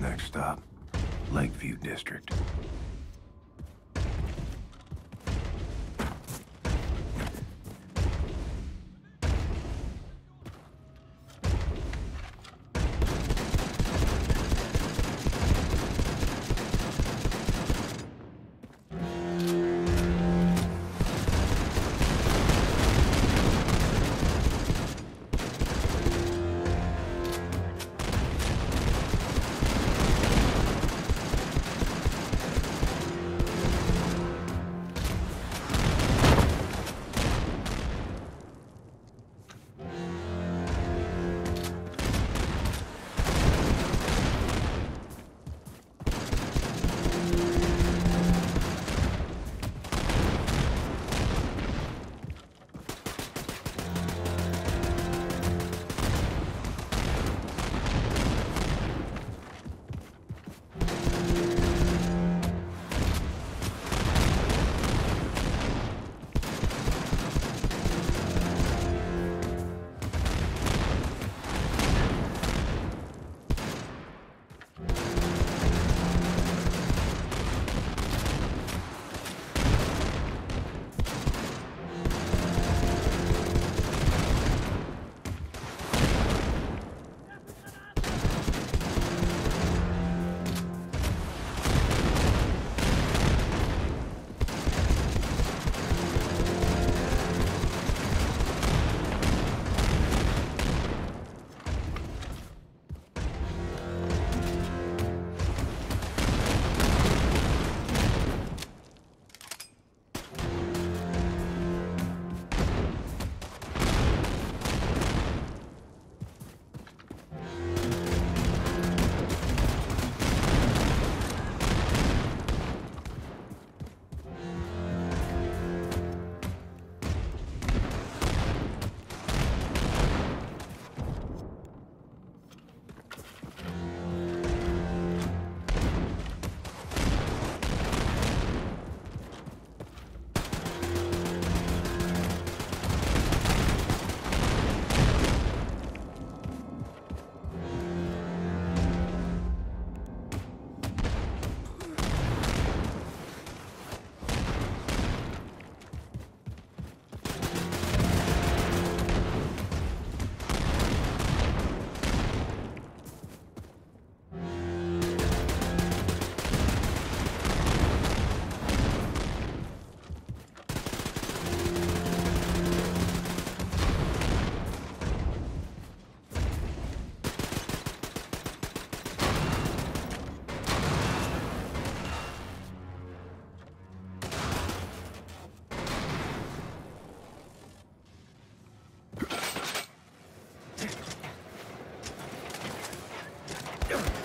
Next stop, Lakeview District. Ugh.